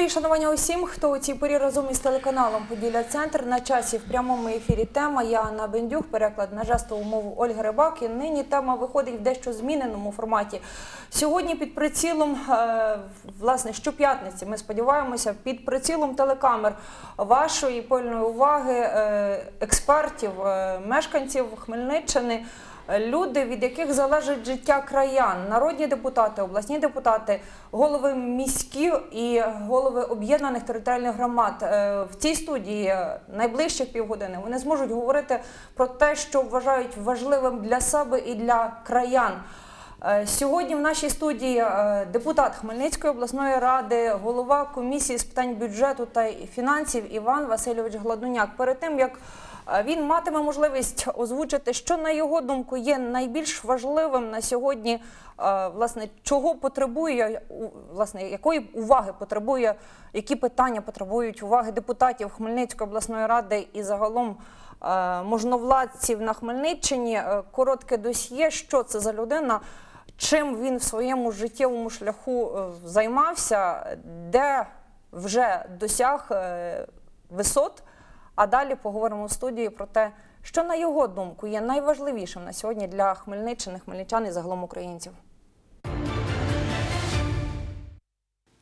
Мої шанування усім, хто у цій порі разом із телеканалом Поділля Центр на часі в прямому ефірі. Тема я Анна Бендюк, переклад на жестову мову Ольги Рибак. І нині тема виходить в дещо зміненому форматі. Сьогодні під прицілом, е, власне, щоп'ятниці, ми сподіваємося, під прицілом телекамер вашої пильної уваги, е, експертів, е, мешканців Хмельниччини. Люди, від яких залежить життя краян, народні депутати, обласні депутати, голови міські і голови об'єднаних територіальних громад Е, в цій студії найближчих півгодини вони зможуть говорити про те, що вважають важливим для себе і для краян. Е, Сьогодні в нашій студії е, депутат Хмельницької обласної ради, голова комісії з питань бюджету та фінансів Іван Васильович Гладуняк. Перед тим як він матиме можливість озвучити, що на його думку є найбільш важливим на сьогодні, е, власне, чого потребує власне, якої уваги потребує, які питання потребують уваги депутатів Хмельницької обласної ради і загалом е, можновладців на Хмельниччині. Е, Коротке досьє, що це за людина, чим він в своєму життєвому шляху займався, де вже досяг висот. А далі поговоримо в студії про те, що на його думку є найважливішим на сьогодні для Хмельниччини, хмельничан і загалом українців.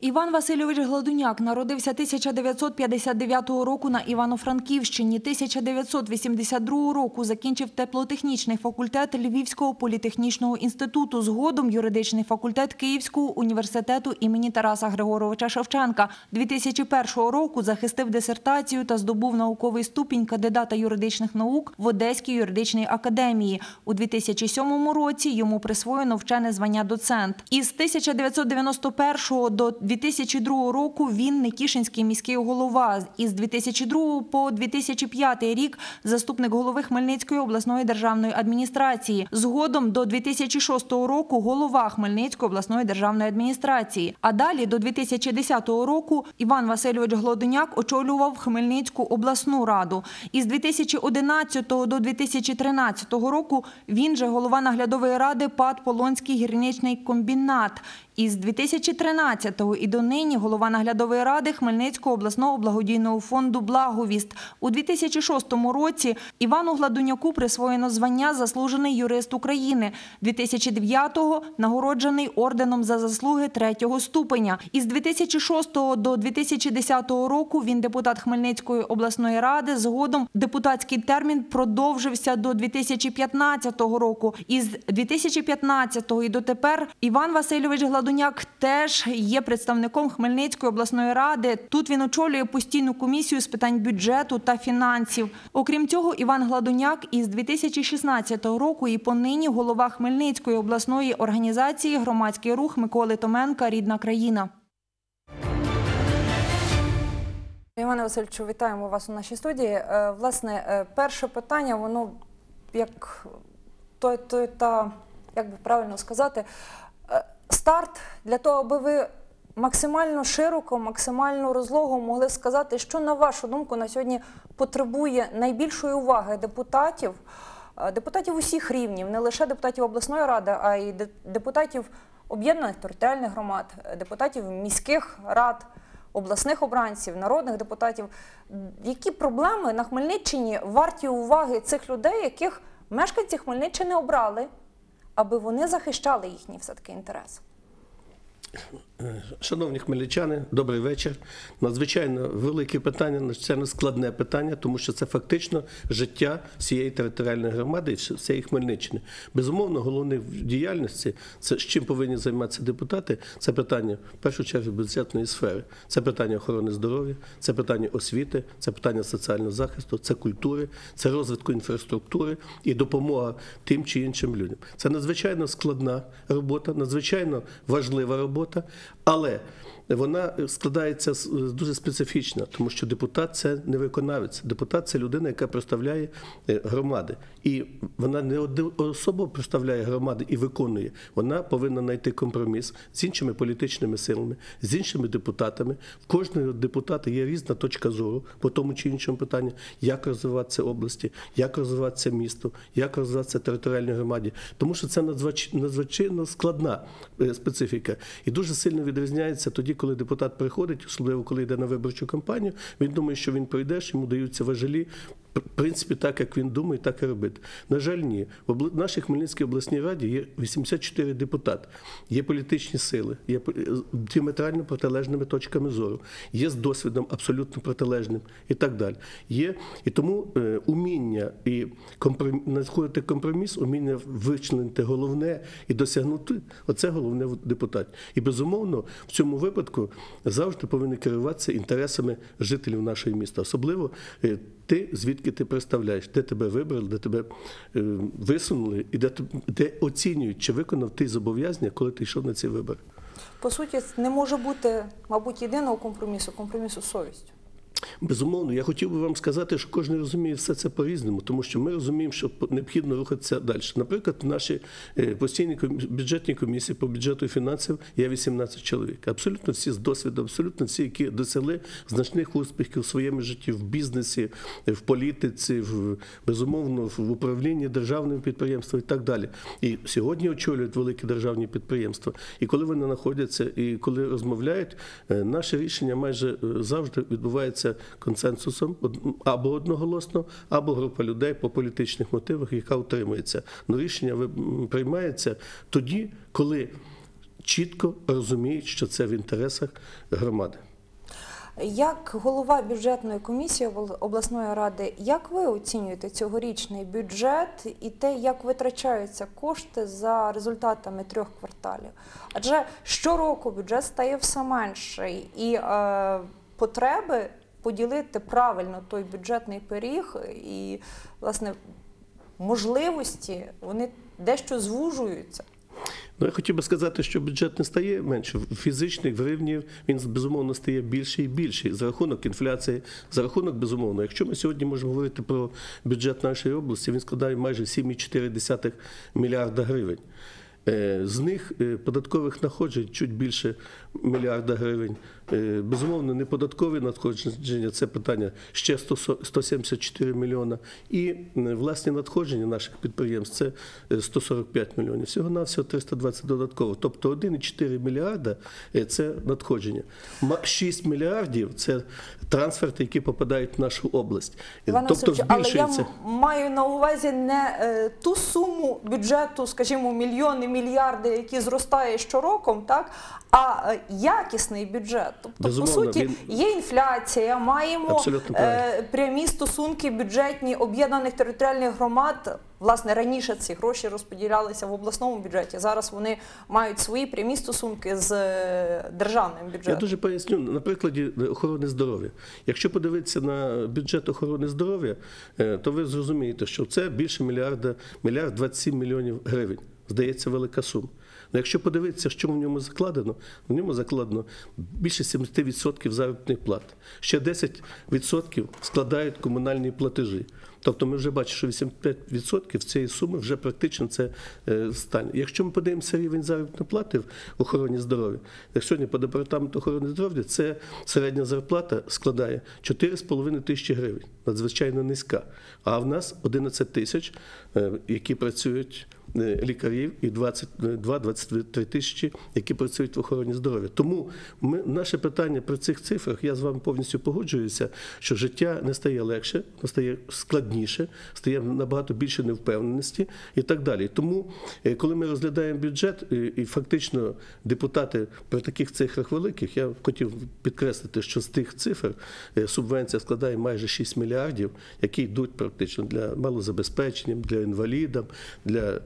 Іван Васильович Гладуняк народився 1959 року на Івано-Франківщині. 1982 року закінчив теплотехнічний факультет Львівського політехнічного інституту. Згодом юридичний факультет Київського університету імені Тараса Григоровича Шевченка. 2001 року захистив дисертацію та здобув науковий ступінь кандидата юридичних наук в Одеській юридичній академії. У 2007 році йому присвоєно вчене звання доцент. Із 1991 до 2002 року він Никішинський міський голова. Із 2002 по 2005 рік заступник голови Хмельницької обласної державної адміністрації. Згодом до 2006 року голова Хмельницької обласної державної адміністрації. А далі до 2010 року Іван Васильович Глодуняк очолював Хмельницьку обласну раду. Із 2011 до 2013 року він же голова наглядової ради ПАД Полонський гірничний комбінат. Із 2013-го і до нині голова наглядової ради Хмельницького обласного благодійного фонду Благовіст. У 2006 році Івану Гладуняку присвоєно звання Заслужений юрист України. 2009-го нагороджений орденом за заслуги третього ступеня. Із 2006 до 2010 року він депутат Хмельницької обласної ради. Згодом депутатський термін продовжився до 2015 року. Із 2015 і дотепер Іван Васильович Гладуняк теж є представником Хмельницької обласної ради. Тут він очолює постійну комісію з питань бюджету та фінансів. Окрім цього, Іван Гладуняк із 2016 року і понині голова Хмельницької обласної організації Громадський рух Миколи Томенка Рідна країна. Іване Васильовичу, вітаємо вас у нашій студії. Е, Власне, е, перше питання, воно як той, той та як би правильно сказати, старт для того, аби ви максимально широко, максимально розлого могли сказати, що на вашу думку на сьогодні потребує найбільшої уваги депутатів, е, депутатів усіх рівнів, не лише депутатів обласної ради, а й депутатів об'єднаних територіальних громад, е, депутатів міських рад обласних обранців, народних депутатів. Які проблеми на Хмельниччині варті уваги цих людей, яких мешканці Хмельниччини обрали, аби вони захищали їхні все-таки інтереси? Шановні хмельничани, добрий вечір. Надзвичайно велике питання, це не складне питання, тому що це фактично життя всієї територіальної громади всієї Хмельниччини. Безумовно, головне в діяльності, це з чим повинні займатися депутати, це питання в першу чергу бюджетної сфери, це питання охорони здоров'я, це питання освіти, це питання соціального захисту, це культури, це розвитку інфраструктури і допомога тим чи іншим людям. Це надзвичайно складна робота, надзвичайно важлива робота, bota але вона складається дуже специфічно, тому що депутат це не виконавець. Депутат це людина, яка представляє е, громади. І вона не особо представляє громади і виконує. Вона повинна знайти компроміс з іншими політичними силами, з іншими депутатами. В кожного депутата є різна точка зору по тому чи іншому питанню, як розвиватися області, як розвиватися місту, як розвиватися територіальній громаді. Тому що це надзвич- надзвичайно складна е, специфіка. І дуже сильно відрізняється тоді, коли депутат приходить, особливо коли йде на виборчу кампанію. Він думає, що він пройде, що йому даються важелі. В принципі, так як він думає, так і робити. На жаль, ні. В нашій Хмельницькій обласній раді є 84 депутати, є політичні сили, є діаметрально протилежними точками зору, є з досвідом абсолютно протилежним і так далі. Є і тому е, уміння і компром... знаходити компроміс, уміння вичленити головне і досягнути оце головне в депутаті. І безумовно в цьому випадку завжди повинні керуватися інтересами жителів нашого міста, особливо е, ти звідки ти представляєш, де тебе вибрали, де тебе е, висунули, і де, де оцінюють, чи виконав ти зобов'язання, коли ти йшов на ці вибори. По суті, не може бути, мабуть, єдиного компромісу, компромісу з совістю. Безумовно, я хотів би вам сказати, що кожен розуміє все це по-різному, тому що ми розуміємо, що необхідно рухатися далі. Наприклад, в нашій е, постійній бюджетній комісії по бюджету і фінансів є 18 чоловік. Абсолютно всі з досвідом, абсолютно всі, які досягли значних успіхів у своєму житті, в бізнесі, в політиці, в безумовно в управлінні державним підприємством і так далі. І сьогодні очолюють великі державні підприємства. І коли вони знаходяться і коли розмовляють, е, наше рішення майже е, завжди відбувається консенсусом або одноголосно, або група людей по політичних мотивах, яка утримується. Ну рішення приймається тоді, коли чітко розуміють, що це в інтересах громади. Як голова бюджетної комісії обл- обласної ради, як ви оцінюєте цьогорічний бюджет і те, як витрачаються кошти за результатами трьох кварталів? Адже щороку бюджет стає все менший, і е, потреби поділити правильно той бюджетний пиріг і, власне, можливості вони дещо звужуються. Ну, я хотів би сказати, що бюджет не стає менше. Фізичних гривнів він безумовно стає більше і більше за рахунок інфляції, за рахунок безумовно. Якщо ми сьогодні можемо говорити про бюджет нашої області, він складає майже 7,4 мільярда гривень. Е, З них е, податкових надходжень чуть більше мільярда гривень. Е, Безумовно, неподаткові надходження це питання ще 100 174 мільйона. І е, власні надходження наших підприємств це е, 145 мільйонів. Всього на всього 320 додатково. Тобто 1,4 мільярда е, це надходження. 6 мільярдів це трансферти, які попадають в нашу область. Іван тобто Васильович, але я маю на увазі не е, ту суму бюджету, скажімо, мільйони, мільярди, які зростає щороком, так, а е, якісний бюджет. Тобто, Безумовно, по суті, він- є інфляція, маємо е, прямі стосунки бюджетні об'єднаних територіальних громад. Власне, раніше ці гроші розподілялися в обласному бюджеті. Зараз вони мають свої прямі стосунки з е, державним Я бюджетом. дуже поясню на прикладі охорони здоров'я. Якщо подивитися на бюджет охорони здоров'я, е, то ви зрозумієте, що це більше мільярда, мільярд 27 мільйонів гривень. Здається, велика сума. Ну, якщо подивитися, що в ньому закладено, в ньому закладено більше 70% заробітних плат. Ще 10% складають комунальні платежі. Тобто ми вже бачимо, що 85% цієї суми вже практично це е, стане. Якщо ми подивимося рівень заробітної плати в охороні здоров'я, як сьогодні по департаменту охорони здоров'я це середня зарплата складає 4,5 тисячі гривень, надзвичайно низька. А в нас 11 тисяч, е, які працюють е, лікарів, і 22-23 тисячі, які працюють в охороні здоров'я. Тому ми, наше питання при цих цифрах, я з вами повністю погоджуюся, що життя не стає легше, воно стає складніше, стає набагато більше невпевненості і так далі. Тому, е, коли ми розглядаємо бюджет, і, і фактично депутати при таких цифрах великих, я хотів підкреслити, що з тих цифр е, субвенція складає майже 6 мільярдів, які йдуть практично для малозабезпечення, для інвалідам, для е,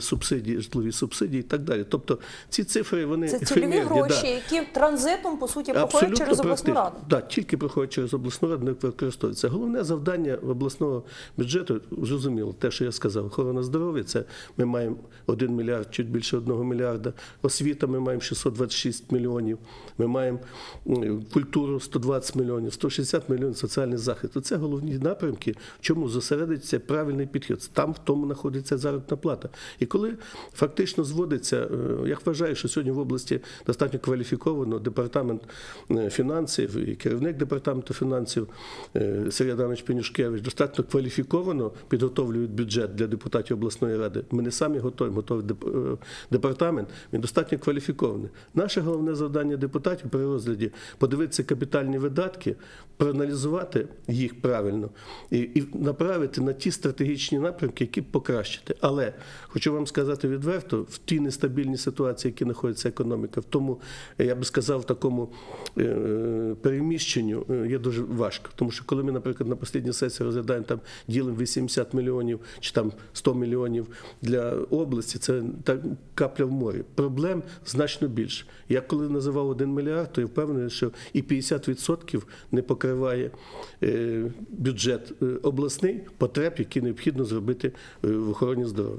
субсидії, житлові субсидії і так далі. Тобто ці цифри вони Це цільові гроші, да. які транзитом по суті проходять через обласну раду. Да, тільки проходять через обласну раду, не використовуються. Головне завдання обласного бюджету, зрозуміло, те, що я сказав, охорона здоров'я, це ми маємо 1 мільярд, чуть більше 1 мільярда. Освіта ми маємо 626 мільйонів. Ми маємо культуру 120 мільйонів, 160 мільйонів соціальний захист. Це головні напрямки, в чому зосередиться правильний підхід. Там в тому знаходиться заробітна заробітна. І коли фактично зводиться, е, я вважаю, що сьогодні в області достатньо кваліфіковано департамент е, фінансів і керівник департаменту фінансів е, Сергій Адамович Пенюшкевич достатньо кваліфіковано підготовлюють бюджет для депутатів обласної ради. Ми не самі готуємо, готовий департамент. Він достатньо кваліфікований. Наше головне завдання депутатів при розгляді подивитися капітальні видатки, проаналізувати їх правильно і направити на ті стратегічні напрямки, які покращити. Але хочу вам сказати відверто, в тій нестабільній ситуації, в якій знаходиться економіка, в тому, я би сказав, такому е, переміщенню е, є дуже важко. Тому що коли ми, наприклад, на останній сесії розглядаємо там ділимо 80 мільйонів чи там 100 мільйонів для області, це так капля в морі. Проблем значно більше. Я коли називав 1 мільярд, то я впевнений, що і 50% не покриває е, бюджет е, обласний потреб, які необхідно зробити е, в охороні здоров'я.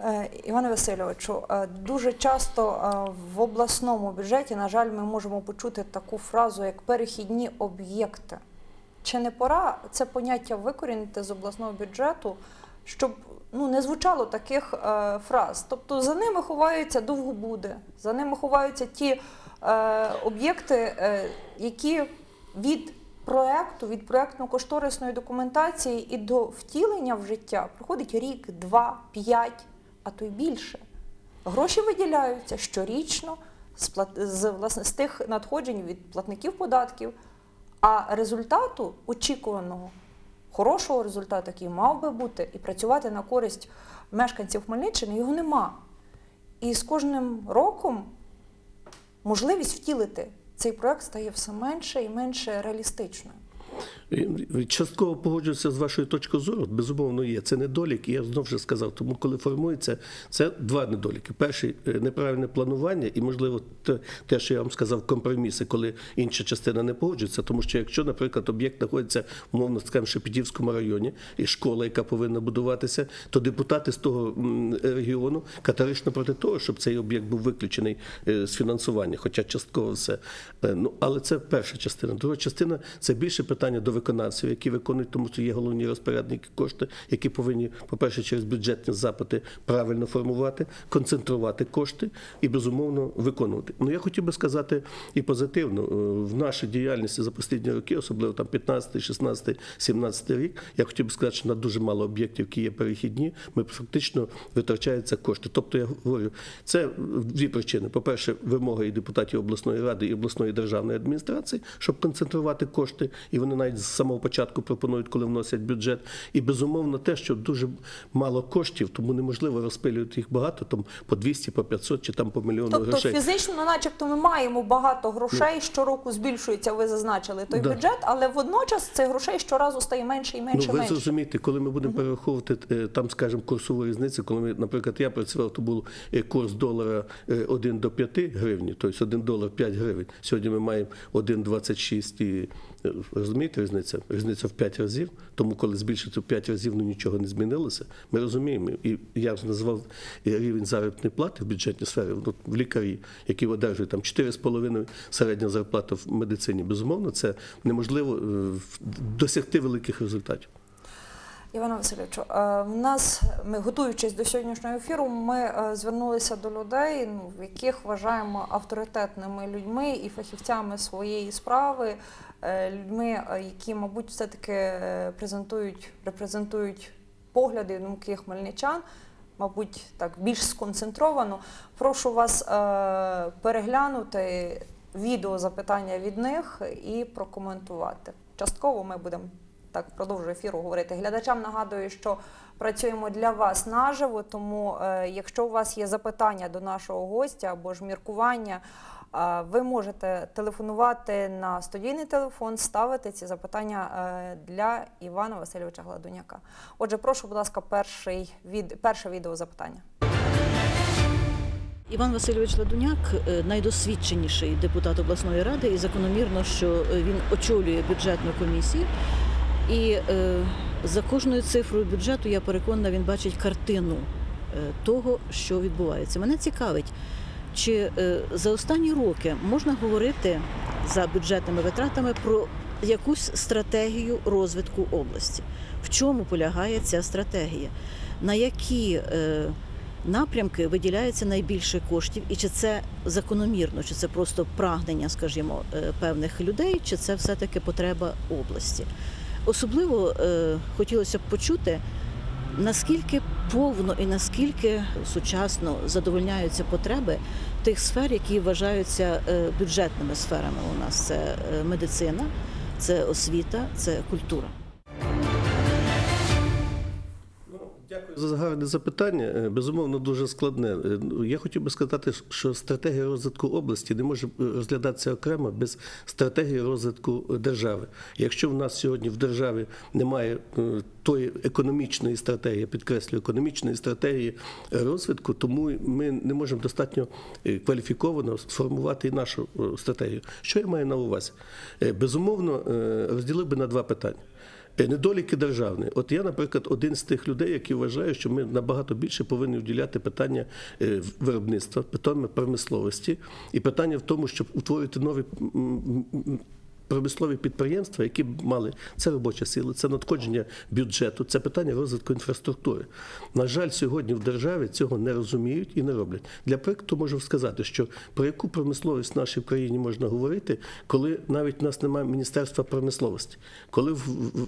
Е, Іване Васильовичу, е, дуже часто е, в обласному бюджеті, на жаль, ми можемо почути таку фразу, як перехідні об'єкти. Чи не пора це поняття викорінити з обласного бюджету, щоб ну, не звучало таких е, фраз? Тобто за ними ховаються довгобуди, за ними ховаються ті е, об'єкти, е, які від проекту, від проектно-кошторисної документації і до втілення в життя проходить рік, два, п'ять, а то й більше. Гроші виділяються щорічно з, власне, з тих надходжень від платників податків, а результату очікуваного, хорошого результату, який мав би бути, і працювати на користь мешканців Хмельниччини, його нема. І з кожним роком можливість втілити цей проект стає все менше і менше реалістичною. І Частково погоджуюся з вашою точкою зору. Безумовно, є. Це недолік, і я знову вже сказав. Тому, коли формується, це два недоліки. Перший е, неправильне планування, і, можливо, те, те, що я вам сказав, компроміси, коли інша частина не погоджується. Тому що якщо, наприклад, об'єкт знаходиться умовно скажімо, Шепетівському районі, і школа, яка повинна будуватися, то депутати з того регіону категорично проти того, щоб цей об'єкт був виключений е, з фінансування, хоча частково все. Е, Ну, але це перша частина. Друга частина це більше питання до виконавців, які виконують, тому що є головні розпорядники кошти, які повинні, по-перше, через бюджетні запити правильно формувати, концентрувати кошти і безумовно виконувати. Ну я хотів би сказати і позитивно Е, в нашій діяльності за останні роки, особливо там 15, 16, 17 рік, я хотів би сказати, що на дуже мало об'єктів, які є перехідні, ми фактично витрачаються кошти. Тобто я говорю, це дві причини: по-перше, вимога і депутатів обласної ради і обласної державної адміністрації, щоб концентрувати кошти, і вони навіть з самого початку пропонують, коли вносять бюджет. І безумовно те, що дуже мало коштів, тому неможливо розпилювати їх багато, там по 200, по 500 чи там по мільйону Тобто грошей. фізично, ну, начебто, ми маємо багато грошей, щороку збільшується, ви зазначили той Да. бюджет, але водночас цих грошей щоразу стає менше і менше Ну, ви менше. зрозумієте, коли ми будемо перераховувати е, там, скажімо, курсову різницю, коли ми, наприклад, я працював, то був е, курс долара е, 1 до 5 гривень, тобто 1 долар 5 гривень. Сьогодні ми маємо 1,26 і е, розумієте різниця? Різниця в 5 разів. Тому коли збільшиться в 5 разів, ну нічого не змінилося. Ми розуміємо. І я вже назвав рівень заробітної плати в бюджетній сфері, ну, в лікарі, які одержують там 4,5 середня зарплата в медицині. Безумовно, це неможливо е, досягти великих результатів. Івана Васильовичу, е, в нас ми готуючись до сьогоднішнього ефіру, ми е, звернулися до людей, ну, яких вважаємо авторитетними людьми і фахівцями своєї справи, людьми, е, які, мабуть, все-таки е, презентують, репрезентують погляди, і думки хмельничан. Мабуть, так більш сконцентровано. Прошу вас е, переглянути відео запитання від них і прокоментувати. Частково ми будемо так впродовж ефіру говорити. Глядачам нагадую, що працюємо для вас наживо, тому е, якщо у вас є запитання до нашого гостя або ж міркування, е, ви можете телефонувати на студійний телефон, ставити ці запитання е, для Івана Васильовича Гладуняка. Отже, прошу, будь ласка, перший від, перше відео запитання. Іван Васильович Ладуняк е, найдосвідченіший депутат обласної ради, і закономірно, що е, він очолює бюджетну комісію. І за кожною цифрою бюджету я переконана, він бачить картину того, що відбувається. Мене цікавить, чи е, за останні роки можна говорити за бюджетними витратами про якусь стратегію розвитку області. В чому полягає ця стратегія? На які е, напрямки виділяється найбільше коштів, і чи це закономірно, чи це просто прагнення, скажімо, е, певних людей, чи це все-таки потреба області? Особливо хотілося б почути, наскільки повно і наскільки сучасно задовольняються потреби тих сфер, які вважаються е, бюджетними сферами у нас. Це е, медицина, це освіта, це культура. Дякую за гарне запитання. Е, Безумовно, дуже складне. Е, ну, Я хотів би сказати, що стратегія розвитку області не може е, розглядатися окремо без стратегії розвитку держави. Якщо в нас сьогодні в державі немає тої економічної стратегії, підкреслюю, економічної стратегії розвитку, тому ми не можемо достатньо кваліфіковано сформувати і нашу стратегію. Що я маю на увазі? Безумовно, розділив би на два питання. Недоліки державні. От я, наприклад, один з тих людей, які вважають, що ми набагато більше повинні вділяти питання е, виробництва, питання промисловості і питання в тому, щоб утворити нові промислові підприємства, які б мали це робоча сила, це надходження бюджету, це питання розвитку інфраструктури. На жаль, сьогодні в державі цього не розуміють і не роблять. Для прикладу можу сказати, що про яку промисловість в нашій країні можна говорити, коли навіть в нас немає міністерства промисловості, коли в,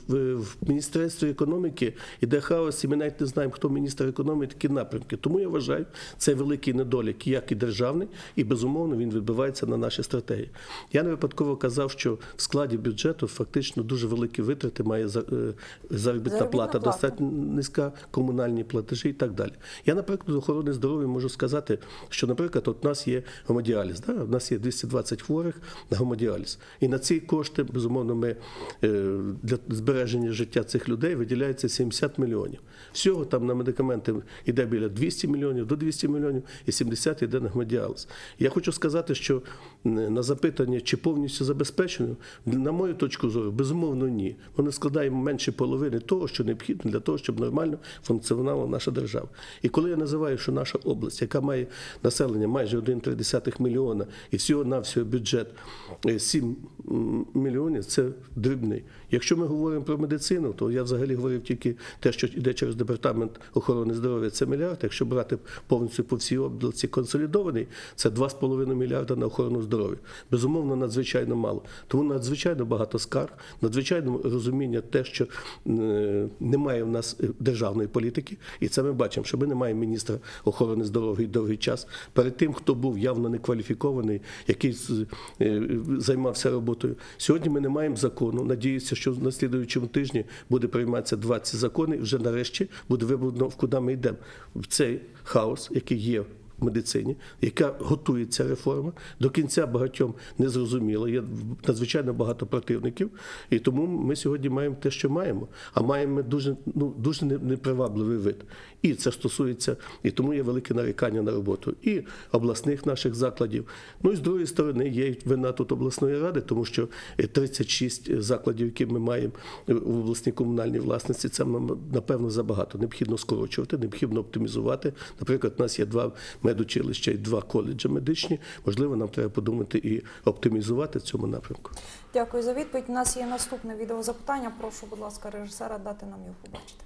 в, в міністерстві економіки іде хаос, і ми навіть не знаємо, хто міністр економіки, такі напрямки. Тому я вважаю, це великий недолік, як і державний, і безумовно він відбивається на нашій стратегії. Я не випадково казав, що в складі бюджету фактично дуже великі витрати має за- е, заробітна плата, достатньо низька, комунальні платежі і так далі. Я, наприклад, з охорони здоров'я можу сказати, що, наприклад, от у нас є гомодіаліз, да? у нас є 220 хворих на гомодіаліз. І на ці кошти, безумовно, ми е, для збереження життя цих людей виділяється 70 мільйонів. Всього там на медикаменти йде біля 200 мільйонів до 200 мільйонів і 70 йде на гемодіаліз. Я хочу сказати, що на запитання, чи повністю забезпечено, на мою точку зору, безумовно, ні. Вони складаємо менше половини того, що необхідно для того, щоб нормально функціонувала наша держава. І коли я називаю, що наша область, яка має населення майже 1,3 мільйона і всього навсього бюджет е, 7 м, мільйонів, це дрібний. Якщо ми говоримо про медицину, то я взагалі говорив тільки те, що йде через департамент охорони здоров'я, це мільярд. Якщо брати повністю по всій області консолідований, це 2,5 мільярда на охорону здоров'я. Безумовно, надзвичайно мало. Тому надзвичайно багато скарг, надзвичайно розуміння те, що е, немає в нас е, державної політики, і це ми бачимо, що ми не маємо міністра охорони здоров'я довгий час. Перед тим, хто був явно некваліфікований, який е, займався роботою. Сьогодні ми не маємо закону. Надіюся, що на слідуючому тижні буде прийматися 20 законів, і вже нарешті буде вибудено, куди ми йдемо. В цей хаос, який є в медицині, яка готується реформа. До кінця багатьом не зрозуміло. Є надзвичайно багато противників, і тому ми сьогодні маємо те, що маємо. А маємо дуже ну дуже непривабливий вид. І це стосується, і тому є велике нарікання на роботу і обласних наших закладів. Ну і з другої сторони є вина тут обласної ради, тому що е, 36 закладів, які ми маємо е, в обласній комунальній власності, це напевно забагато. Необхідно скорочувати, необхідно оптимізувати. Наприклад, у нас є два медучилища і два коледжі медичні. Можливо, нам треба подумати і оптимізувати в цьому напрямку. Дякую за відповідь. У нас є наступне відеозапитання. Прошу, будь ласка, режисера дати нам його побачити.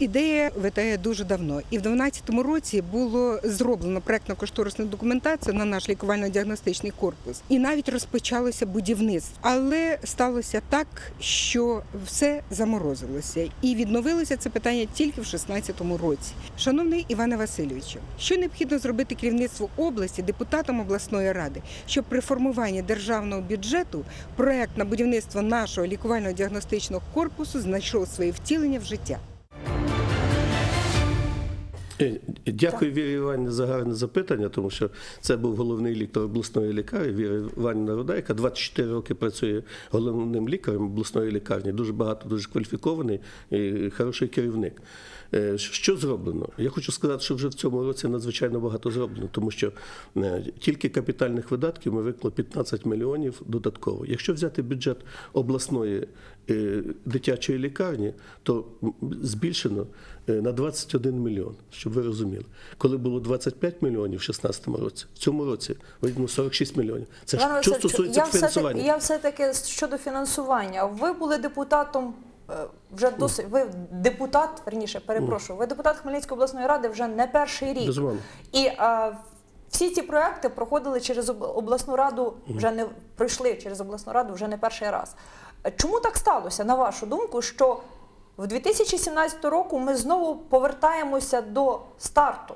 Ідея витає дуже давно, і в 2012 році було зроблено проектно-кошторисну документацію на наш лікувально-діагностичний корпус, і навіть розпочалося будівництво. Але сталося так, що все заморозилося, і відновилося це питання тільки в 2016 році. Шановний Іване Васильовичу, що необхідно зробити керівництву області, депутатам обласної ради, щоб при формуванні державного бюджету проект на будівництво нашого лікувально-діагностичного корпусу знайшов своє втілення в життя. Дякую Вірі Іванівні за гарне запитання, тому що це був головний лікар обласної лікарні Віра Іванівна Рудайка. 24 роки працює головним лікарем обласної лікарні. Дуже багато, дуже кваліфікований і хороший керівник. Е, Що зроблено? Я хочу сказати, що вже в цьому році надзвичайно багато зроблено, тому що е, тільки капітальних видатків ми виклали 15 мільйонів додатково. Якщо взяти бюджет обласної дитячої лікарні, то збільшено е, на 21 мільйон, щоб ви розуміли. Коли було 25 мільйонів в 2016 році, в цьому році видно 46 мільйонів. Це ж що Васильович, стосується я фінансування. я все-таки щодо фінансування. Ви були депутатом е, вже досить. Ви депутат, верніше, перепрошую, ви депутат Хмельницької обласної ради вже не перший рік. Безумовно. І е, всі ці проекти проходили через об- обласну раду, вже не пройшли через обласну раду вже не перший раз. Чому так сталося, на вашу думку, що в 2017 року ми знову повертаємося до старту?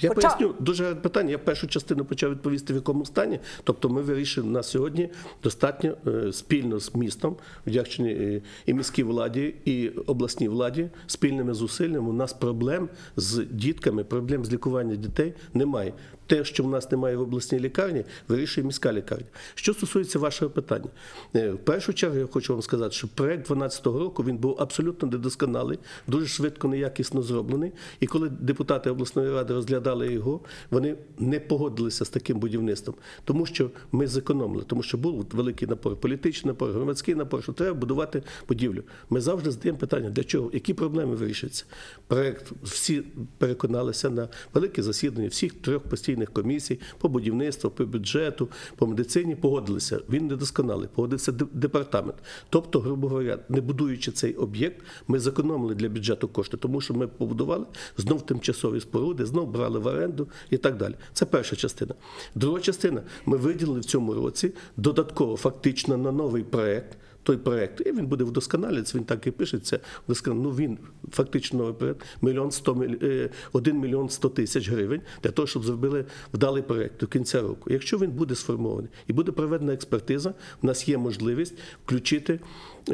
Я Хоча- поясню дуже гарне питання. Я першу частину почав відповісти в якому стані. Тобто, ми вирішили на сьогодні достатньо е, спільно з містом, вдячні е, і міській владі, і обласній владі, спільними зусиллями. У нас проблем з дітками, проблем з лікуванням дітей немає. Те, що в нас немає в обласній лікарні, вирішує міська лікарня. Що стосується вашого питання, Е, в першу чергу я хочу вам сказати, що проект 2012 року він був абсолютно недосконалий, дуже швидко, неякісно зроблений. І коли депутати обласної ради розглядали його, вони не погодилися з таким будівництвом, тому що ми зекономили, тому що був великий напор, політичний напор, громадський напор, що треба будувати будівлю. Ми завжди задаємо питання, для чого, які проблеми вирішуються. Проект всі переконалися на велике засідання всіх трьох постійних комісій по будівництву, по бюджету, по медицині. Погодилися. Він недосконалий, погодився департамент. Тобто, грубо говоря, не будуючи цей об'єкт, ми зекономили для бюджету кошти, тому що ми побудували знов тимчасові споруди, знов брали в оренду і так далі. Це перша частина. Друга частина. Ми виділили в цьому році додатково фактично на новий проект. Той проект, і він буде вдосконалюватися, він так і пишеться. Ну він фактично мільйон сто е, 1 мільйон 100 тисяч гривень для того, щоб зробили вдалий проект до кінця року. Якщо він буде сформований і буде проведена експертиза, в нас є можливість включити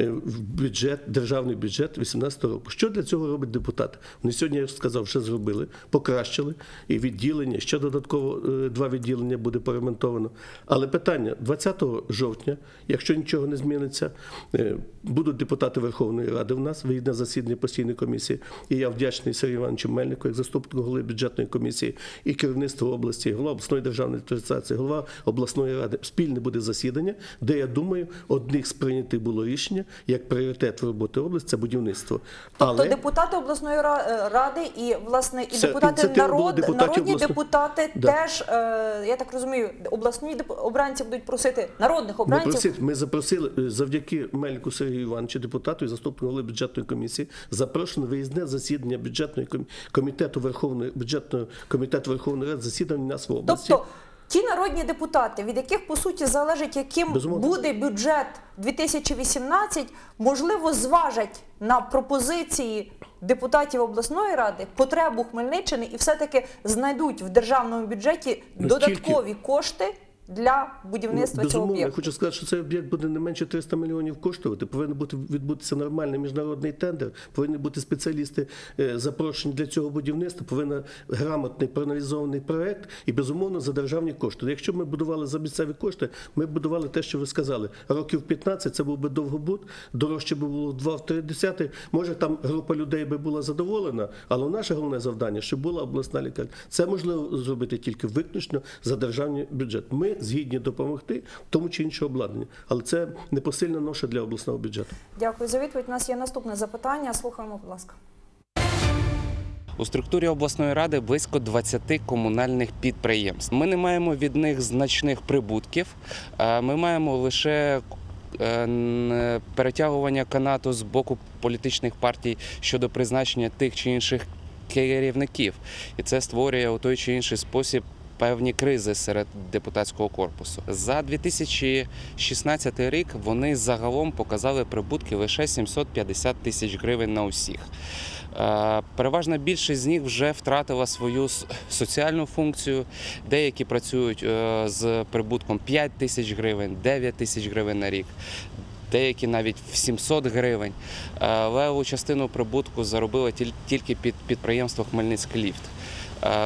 в бюджет, державний бюджет 2018 року. Що для цього робить депутат? Вони сьогодні, я сказав, вже зробили, покращили і відділення. Ще додатково е, два відділення буде поремонтовано. Але питання 20 жовтня, якщо нічого не зміниться, е, будуть депутати Верховної Ради в нас, виїдне засідання постійної комісії. І я вдячний Сергію Івановичу Мельнику, як заступнику голови бюджетної комісії, і керівництву області, голова обласної державної адміністрації, голова обласної ради. Спільне буде засідання, де я думаю, одних з прийнятих було рішення як пріоритет в роботи області це будівництво. Тобто депутати обласної е, ради і власне і Це депутати народ, народні обласної- депутати Да. теж, е, я так розумію, обласні обранці будуть просити народних Ми, обранців. просили, ми запросили е, завдяки Мельнику Сергію Івановичу, депутату і заступнику голови бюджетної комісії, запрошено виїзне засідання бюджетної ком- комітету Верховної бюджетного комітету Верховної Ради засідання нас в області. Тобто ті народні депутати, від яких по суті залежить, яким Безумовно. буде бюджет 2018, можливо, зважать на пропозиції депутатів обласної ради потребу Хмельниччини і все-таки знайдуть в державному бюджеті Ну, додаткові кошти для будівництва цього Безумовно, я хочу сказати, що цей об'єкт буде не менше 300 мільйонів коштувати. Повинен бути відбутися нормальний міжнародний тендер, повинні бути спеціалісти е, запрошені для цього будівництва, повинен грамотний проаналізований проект і безумовно за державні кошти. Якщо б ми будували за місцеві кошти, ми б будували те, що ви сказали. Років 15 це був би довгобуд, дорожче би було 2-3 десяти. Може там група людей би була задоволена, але наше головне завдання, щоб була обласна лікарня. Це можливо зробити тільки виключно за державний бюджет. Ми згідні допомогти тому чи іншому обладнанні, але це непосильна ноша для обласного бюджету. Дякую за відповідь. У нас є наступне запитання. Слухаємо, будь ласка. У структурі обласної ради близько 20 комунальних підприємств. Ми не маємо від них значних прибутків. Ми маємо лише е, перетягування канату з боку політичних партій щодо призначення тих чи інших керівників, і це створює у той чи інший спосіб. Певні кризи серед депутатського корпусу за 2016 рік вони загалом показали прибутки лише 750 тисяч гривень на усіх. Е, Переважна більшість з них вже втратила свою соціальну функцію. Деякі працюють е, з прибутком 5 тисяч гривень, 9 тисяч гривень на рік. Деякі навіть в 700 гривень. Е, Леву частину прибутку заробило тіль- тільки під підприємство Хмельницький ліфт.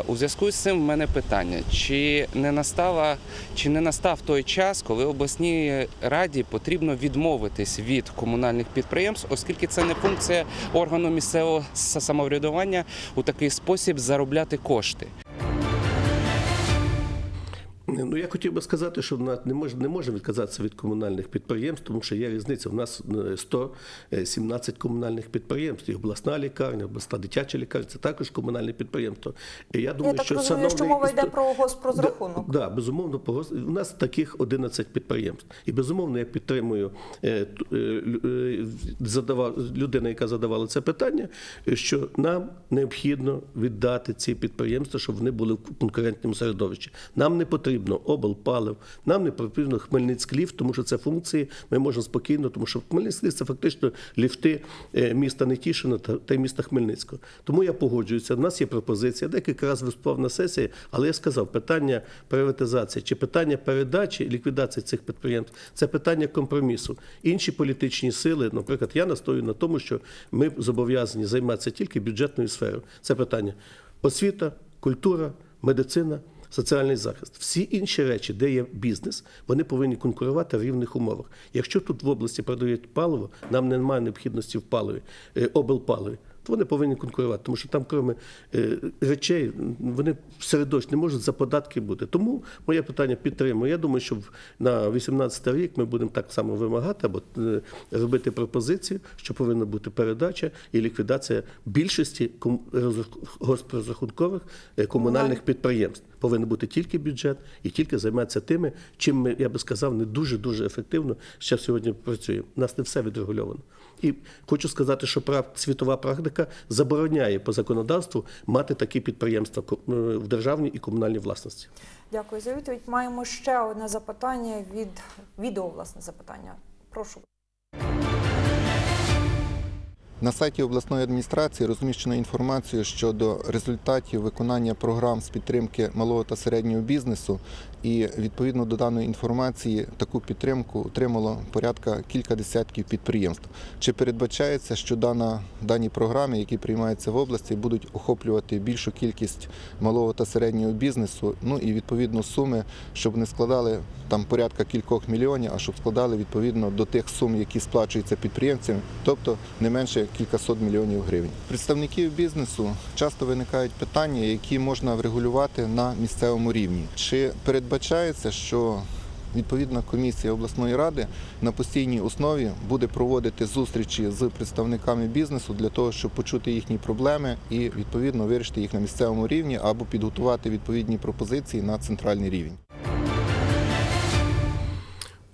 У зв'язку з цим в мене питання: чи не настала, чи не настав той час, коли обласній раді потрібно відмовитись від комунальних підприємств, оскільки це не функція органу місцевого самоврядування у такий спосіб заробляти кошти? Ну я хотів би сказати, що не може не можемо відказатися від комунальних підприємств, тому що є різниця. У нас е, 117 комунальних підприємств. І обласна лікарня, обласна дитяча лікарня це також комунальне підприємство. І я думаю, Я так що розумію, що мова йде про госпрозрахунок. Да, да, безумовно, по гос- у нас таких 11 підприємств. І безумовно, я підтримую е, е, е, задавав людина, яка задавала це питання, е, що нам необхідно віддати ці підприємства, щоб вони були в конкурентному середовищі. Нам не потрібно облпалив, нам не потрібно Хмельницький тому що це функції ми можемо спокійно, тому що Хмельницький це фактично ліфти е, міста Нетішина та, та міста Хмельницького. Тому я погоджуюся. У нас є пропозиція. Декілька разів виступав на сесії, але я сказав, питання приватизації чи питання передачі ліквідації цих підприємств це питання компромісу. Інші політичні сили, наприклад, я настою на тому, що ми зобов'язані займатися тільки бюджетною сферою. Це питання освіта, культура, медицина. Соціальний захист, всі інші речі, де є бізнес, вони повинні конкурувати в рівних умовах. Якщо тут в області продають паливо, нам немає необхідності в паливі, е, облпаливі, то вони повинні конкурувати, тому що там, крім е, речей, вони в не можуть за податки бути. Тому моє питання підтримую. Я думаю, що на 18 рік ми будемо так само вимагати або е, робити пропозицію, що повинна бути передача і ліквідація більшості ком- розрах- госпрозрахункових е, комунальних підприємств. Повинен бути тільки бюджет і тільки займатися тими, чим ми, я би сказав, не дуже дуже ефективно ще сьогодні працюємо. У нас не все відрегульовано. І хочу сказати, що прав- світова практика забороняє по законодавству мати такі підприємства е, в державній і комунальній власності. Дякую за відповідь. Маємо ще одне запитання від відео, власне, запитання. Прошу. На сайті обласної адміністрації розміщено інформацію щодо результатів виконання програм з підтримки малого та середнього бізнесу. І відповідно до даної інформації таку підтримку отримало порядка кілька десятків підприємств. Чи передбачається, що дана дані програми, які приймаються в області, будуть охоплювати більшу кількість малого та середнього бізнесу? Ну і відповідно суми, щоб не складали там порядка кількох мільйонів, а щоб складали відповідно до тих сум, які сплачуються підприємцям, тобто не менше кількасот мільйонів гривень. Представників бізнесу часто виникають питання, які можна врегулювати на місцевому рівні. Чи передбачається, що Відповідна комісія обласної ради на постійній основі буде проводити зустрічі з представниками бізнесу для того, щоб почути їхні проблеми і відповідно вирішити їх на місцевому рівні або підготувати відповідні пропозиції на центральний рівень.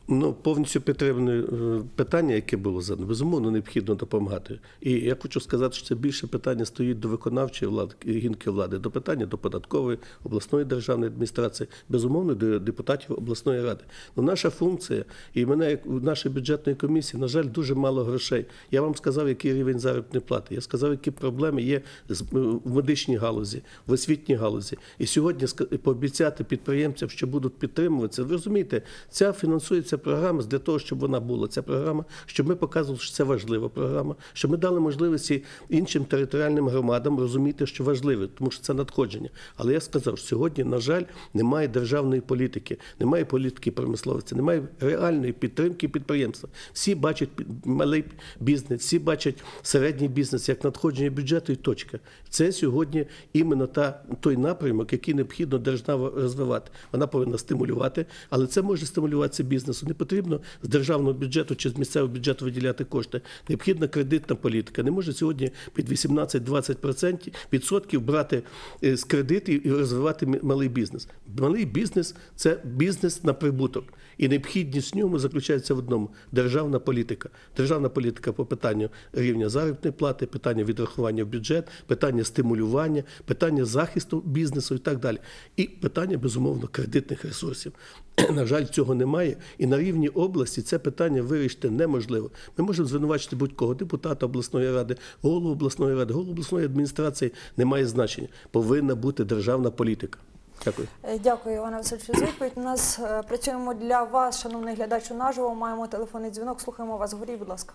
Ну, повністю підтримане е, питання, яке було задано, безумовно, необхідно допомагати. І я хочу сказати, що це більше питання стоїть до виконавчої влади, гінки влади, до питання до податкової, обласної державної адміністрації, безумовно, до депутатів обласної ради. Ну, наша функція, і мене, як у нашій бюджетної комісії, на жаль, дуже мало грошей. Я вам сказав, який рівень заробітної плати. Я сказав, які проблеми є з- в медичній галузі, в освітній галузі. І сьогодні пообіцяти підприємцям, що будуть підтримуватися. Ви розумієте, ця фінансується програма для того, щоб вона була. Ця програма, щоб ми показували, що це важлива програма, щоб ми дали можливості іншим територіальним громадам розуміти, що важливе, тому що це надходження. Але я сказав, що сьогодні, на жаль, немає державної політики, немає політики промисловості, немає реальної підтримки підприємства. Всі бачать малий бізнес, всі бачать середній бізнес як надходження бюджету і точка. Це сьогодні іменно та той напрямок, який необхідно держава розвивати. Вона повинна стимулювати, але це може стимулюватися бізнесу. Не потрібно з державного бюджету чи з місцевого бюджету виділяти кошти. Необхідна кредитна політика. Не може сьогодні під 18-20% відсотків брати е, з кредитів і розвивати малий бізнес. Малий бізнес це бізнес на прибуток. І необхідність в ньому заключається в одному державна політика. Державна політика по питанню рівня заробітної плати, питання відрахування в бюджет, питання стимулювання, питання захисту бізнесу і так далі. І питання, безумовно, кредитних ресурсів. На жаль, цього немає. І на рівні області це питання вирішити неможливо. Ми можемо звинувачити будь-кого депутата обласної ради, голову обласної ради, голову обласної адміністрації немає значення. Повинна бути державна політика. Дякую. Е, Дякую, Івана Васильовичу, за відповідь. У нас е, працюємо для вас, шановний глядач, наживо. Маємо телефонний дзвінок. Слухаємо вас. Говоріть, будь ласка.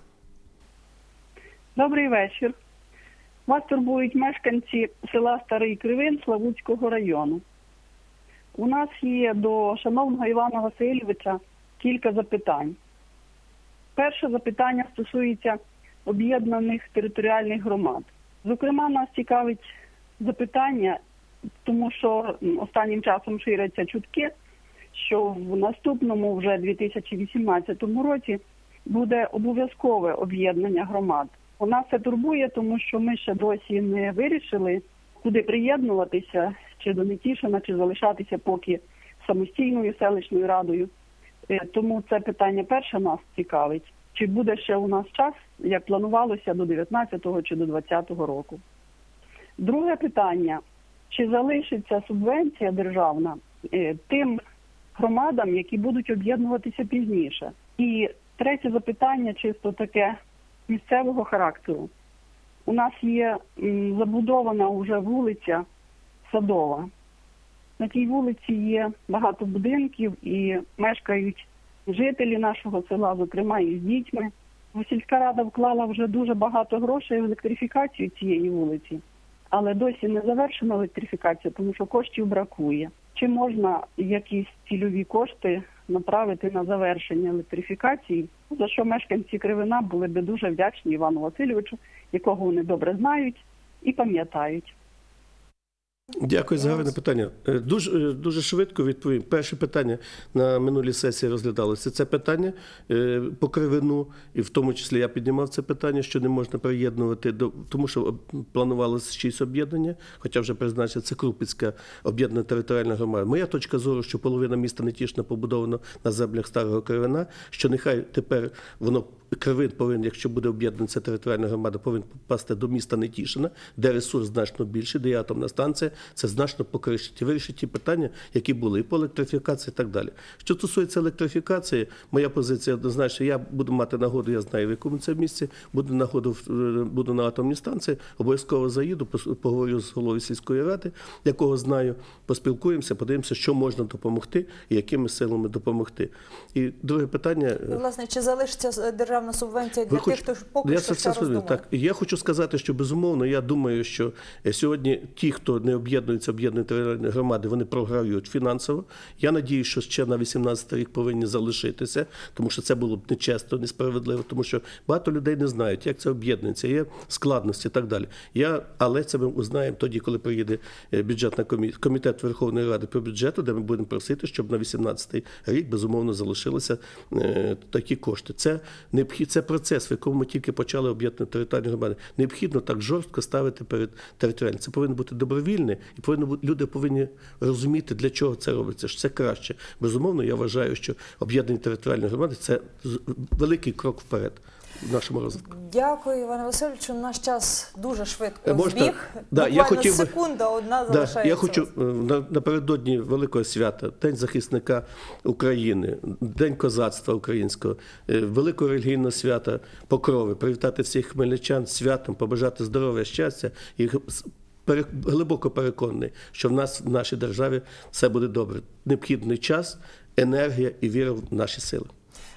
Добрий вечір. Вас турбують мешканці села Старий Кривин Славутського району. У нас є до шановного Івана Васильовича кілька запитань. Перше запитання стосується об'єднаних територіальних громад. Зокрема, нас цікавить запитання, тому що останнім часом ширяться чутки, що в наступному, вже 2018 році, буде обов'язкове об'єднання громад. У нас це турбує, тому що ми ще досі не вирішили, куди приєднуватися, чи до Нетішина, чи залишатися поки самостійною селищною радою. Е, Тому це питання перше нас цікавить. Чи буде ще у нас час, як планувалося до 19-го чи до 20-го року? Друге питання: чи залишиться субвенція державна е, тим громадам, які будуть об'єднуватися пізніше? І третє запитання, чисто таке місцевого характеру. У нас є забудована вже вулиця Садова. На тій вулиці є багато будинків і мешкають жителі нашого села, зокрема і з дітьми. Сільська рада вклала вже дуже багато грошей в електрифікацію цієї вулиці, але досі не завершена електрифікація, тому що коштів бракує. Чи можна якісь цільові кошти направити на завершення електрифікації, за що мешканці Кривина були би дуже вдячні Івану Васильовичу, якого вони добре знають і пам'ятають. Дякую за гарне питання. Е, Дуже, е, дуже швидко відповім. Перше питання на минулій сесії розглядалося. Це питання е, по кривину, і в тому числі я піднімав це питання, що не можна приєднувати до тому, що планувалося шість об'єднання, хоча вже призначена це Крупицька об'єднана територіальна громада. Моя точка зору, що половина міста Нетішна побудована на землях старого кривина, що нехай тепер воно Кривин повинен, якщо буде об'єднана ця територіальна громада, повинен попасти до міста Нетішина, де ресурс значно більший, де є атомна станція, це значно покращить і вирішить ті питання, які були і по електрифікації, і так далі. Що стосується електрифікації, моя позиція однозначно, я буду мати нагоду, я знаю, в якому це місці, буду нагоду е, буду на атомній станції, обов'язково заїду, поговорю з головою сільської ради, якого знаю, поспілкуємося, подивимося, що можна допомогти і якими силами допомогти. І друге питання. е, власне, чи залишиться е, державна субвенція для Ви тих, хто поки я що це ще розумію. Так, я хочу сказати, що безумовно, я думаю, що е, сьогодні ті, хто не об'єднується, територіальні громади, вони програють фінансово. Я надію, що ще на 18 рік повинні залишитися, тому що це було б нечесно, несправедливо, тому що багато людей не знають, як це об'єднується, є складності і так далі. Я, але це ми узнаємо тоді, коли приїде е, бюджетна комі- комітет Верховної Ради по бюджету, де ми будемо просити, щоб на 18 рік безумовно залишилися е, такі кошти. Це необхід, це процес, в якому ми тільки почали об'єднати територіальні громади. Необхідно так жорстко ставити перед територіальним. Це повинно бути добровільне, і повинно бути люди повинні розуміти, для чого це робиться. що це краще. Безумовно, я вважаю, що об'єднані територіальні громади це великий крок вперед в нашому розвитку. Дякую, Іване Васильовичу. Наш час дуже швидко Е, можна? збіг. Да, я хотів би- секунда одна Да, залишається. я хочу е, на- напередодні великого свята, День захисника України, День козацтва українського, е, великого релігійного свята Покрови, привітати всіх хмельничан з святом, побажати здоров'я, щастя і г- с- пере- глибоко переконаний, що в нас в нашій державі все буде добре. Необхідний час, енергія і віра в наші сили.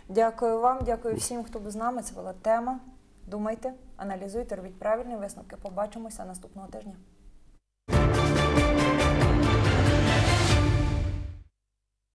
Дякую вам, дякую всім, хто був з нами. Це була тема. Думайте, аналізуйте, робіть правильні висновки. Побачимося наступного тижня.